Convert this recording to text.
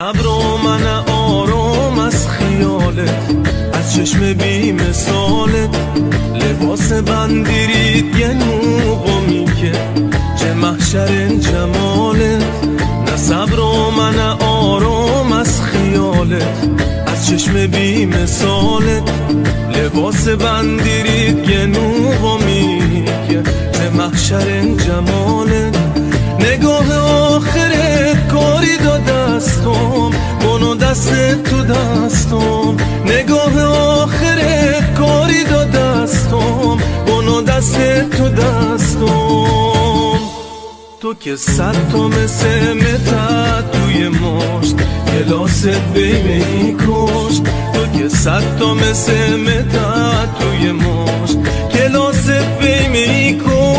ابرو من آرام از خیالت از چشم بی مثالت لباس بندیرید یه نوغمی که چه محشر جمالت نه صبر و من آرام از خیالت از چشم بی مثالت لباس بندیرید یه نوغمی که چه محشر جمالت دست تو دستم. نگاه آخرت کاری دا دستم. منو دست تو دستم. تو که صد تا مثل متت توی مشت. گلاست بیمه ای کشت. تو که صد تا مثل متت توی مشت. کلاست بیمه ای کشت.